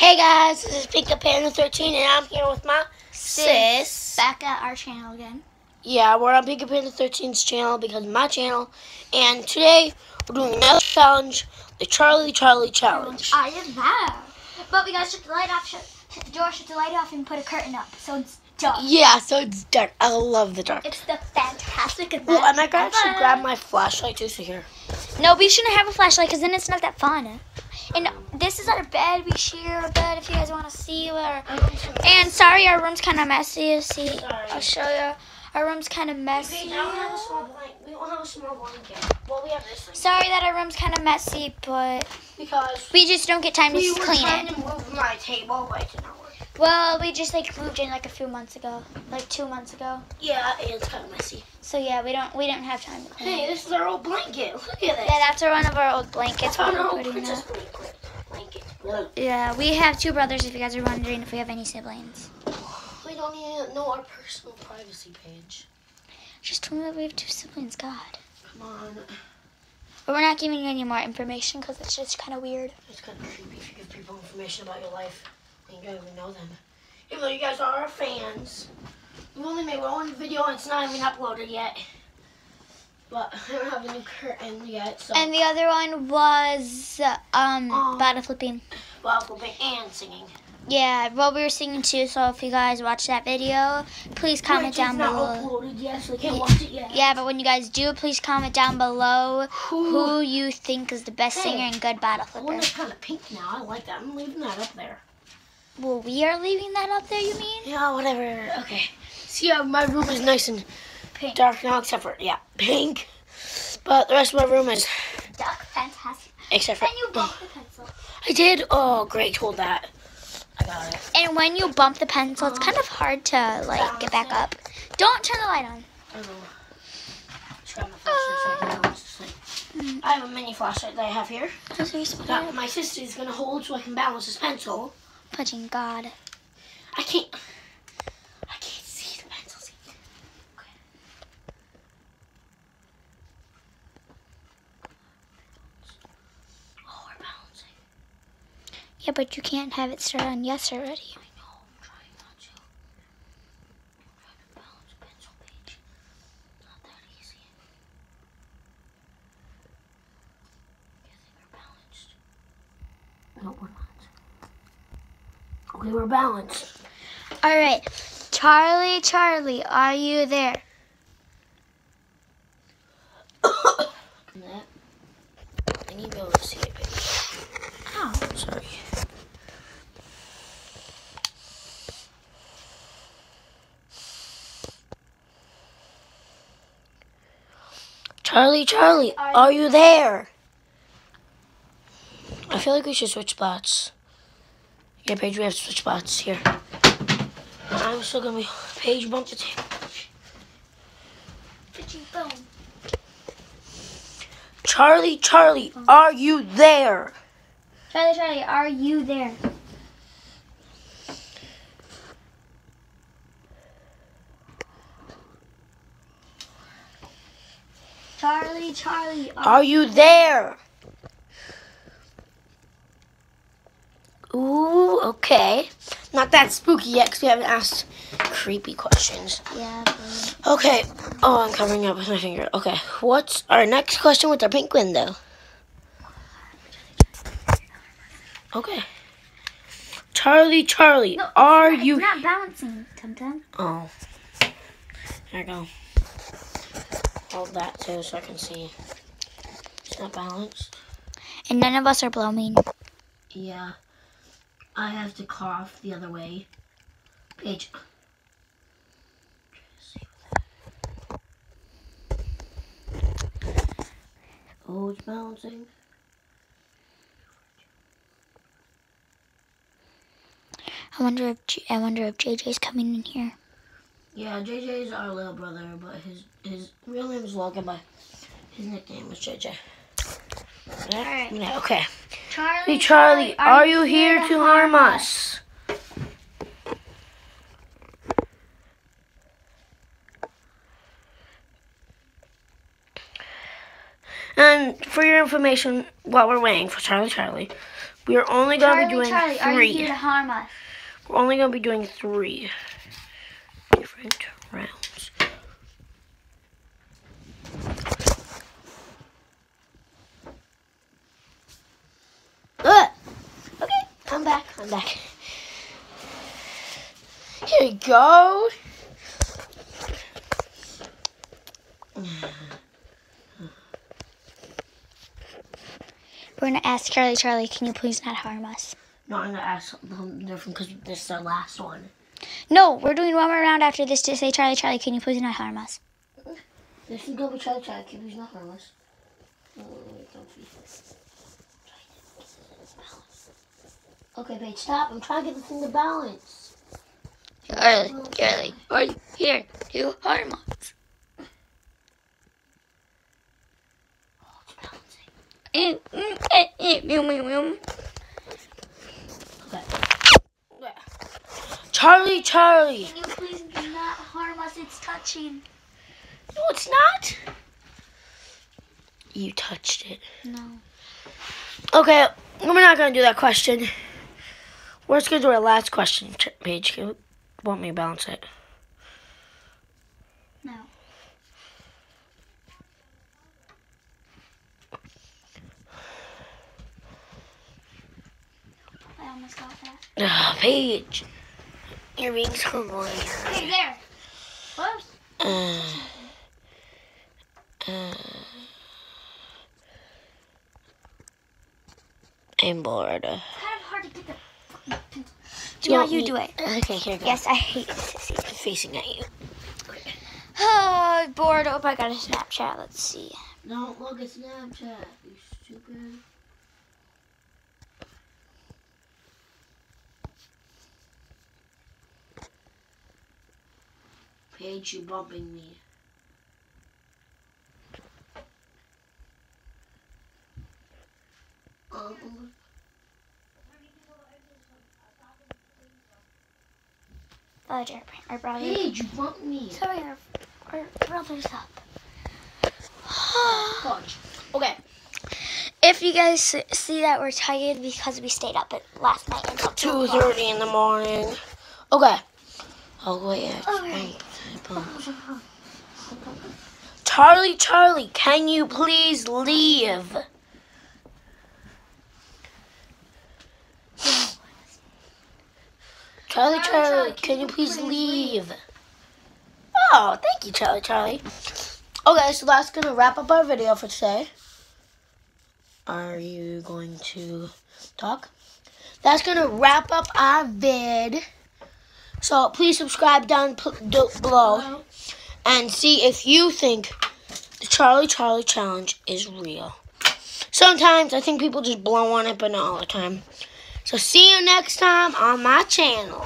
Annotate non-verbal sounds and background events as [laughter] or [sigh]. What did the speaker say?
Hey guys, this is Pika Panda 13 and I'm here with my sis. Back at our channel again. Yeah, we're on Pika Panda 13's channel because of my channel. And today we're doing another challenge, the Charlie Charlie Challenge. I am that. But we gotta shut the light off, shut, shut the door, shut the light off, and put a curtain up so it's dark. Yeah, so it's dark. I love the dark. It's the fantastic and Oh, and I got to Bye. grab my flashlight too, so here. No, we shouldn't have a flashlight because then it's not that fun. And this is our bed. We share a bed if you guys want to see. Our, and sorry, our room's kind of messy. You see, Sorry. I'll show you. Our room's kind of messy. We have a small blanket. We don't have a small blanket. Well, we have this thing. Sorry that our room's kind of messy, but Because we just don't get time to clean it. we were trying it. to move my table, but it did not work. Well, we just like moved in like a few months ago, like two months ago. Yeah, it's kind of messy. So yeah, we don't we didn't have time to clean it. Hey, this is our old blanket. Look at this. Yeah, that's one of our old blankets. we're our old princess blanket. Yeah, we have two brothers. If you guys are wondering if we have any siblings, We don't even know our personal privacy page. just tell me that we have two siblings. God, Come on. but we're not giving you any more information because it's just kind of weird. It's kind of creepy if you give people information about your life and you don't even know them. Even though you guys are our fans. We've only made one video and it's not even uploaded yet. But [laughs] I don't have a new curtain yet, so. And the other one was um Aw. bottle flipping. well, flipping and singing. Yeah, well we were singing too. So if you guys watch that video, please comment down below. uploaded yet, so we can't watch it yet. Yeah, but when you guys do, please comment down below Ooh. who you think is the best Hey, singer and good bottle The one flipper. that's kind of pink now. I like that. I'm leaving that up there. Well, we are leaving that up there. You mean? Yeah, whatever. Okay. See, yeah, my room is nice and Pink. dark now, except for yeah, pink. But the rest of my room is Dark, fantastic. except for. And you bump the pencil. I did. Oh, great! Hold that. I got it. And when you bump the pencil, it's kind of hard to like get back up. Don't turn the light on. I don't know. Just grab my flashlight so I this thing. Mm. I have a mini flashlight that I have here that my sister's gonna hold so I can balance this pencil. Punching God. I can't. I can't see the pencil. See? Okay. Oh, we're balancing. Yeah, but you can't have it start on yes already. I know. I'm trying not to. I'm trying to balance pencil page. Not that easy. Okay, I think we're balanced. No, we're not. We're balanced. All right, Charlie, Charlie, are you there? [coughs] I need to be able to see it. Oh. Sorry. Charlie, Charlie, Are you there? I feel like we should switch spots. Yeah, Paige, we have to switch spots here. I'm still gonna be Paige bump the table. Charlie, Charlie, are you there? Charlie, Charlie, are you there? Charlie, Charlie, are Are you there? Ooh, okay. Not that spooky yet because we haven't asked creepy questions. yeah. Okay. Oh, I'm covering up with my finger. Okay. What's our next question with our pink window? Okay. Charlie, Charlie, No, are you? not bouncing, Tum Tum. Oh. There you go. Hold that too so I can see. It's not balanced. And none of us are blooming. Yeah. I have to cough the other way. Paige. Oh, it's balancing. I wonder if J- I wonder if JJ's coming in here. Yeah, JJ is our little brother, but his his real name is Logan, but his nickname is JJ. Alright. Yeah, okay. Charlie, Hey, Charlie, are you here to harm us? And for your information, while we're waiting for Charlie Charlie, We are only going to be doing Charlie, are you three. here to harm us? We're only going to be doing three different rounds. Ugh. Okay, I'm back. I'm back. Here we go. We're gonna ask Charlie, Charlie, can you please not harm us? No, I'm gonna ask something different because this is our last one. No, we're doing one more round after this to say, Charlie, Charlie, can you please not harm us? This is gonna be Charlie Charlie. Keep these not harmless. Oh, wait, don't be- Okay, babe, stop. I'm trying to get this thing to balance. Charlie, Charlie, are you here to harm us? Oh, it's balancing. Okay. Yeah. Charlie Charlie. Can you please not harm us? It's touching. No, it's not. You touched it. No. Okay, we're not gonna do that question. We're just gonna do our last question, Ch- Paige. Can you want me to balance it? No. I almost got that. Ah, [sighs] Paige. You're being so annoying. Hey, there. Whoops. Uh, uh, I'm bored. Kind of hard to get the. Do Yeah, want you me- do it. Okay, here you go. Yes, I hate this. I'm facing at you. Oh, bored. Oh, I got a Snapchat. Let's see. Don't look at Snapchat, you stupid. Paige, you bumping me. Oh, Jared, our brother. Paige, you bumped me. Sorry, our, our brother's up. [sighs] Okay. if you guys see that we're tired because we stayed up at last night until Two 2 o'clock. thirty in the morning. Okay. Oh wait. Okay. Charlie, Charlie, can you please leave? Charlie, Charlie, can you please leave? Oh, thank you, Charlie, Charlie. Okay, so that's gonna wrap up our video for today. Are you going to talk? That's gonna wrap up our vid. So please subscribe down below and see if you think the Charlie Charlie challenge is real. Sometimes I think people just blow on it, but not all the time. So see you next time on my channel.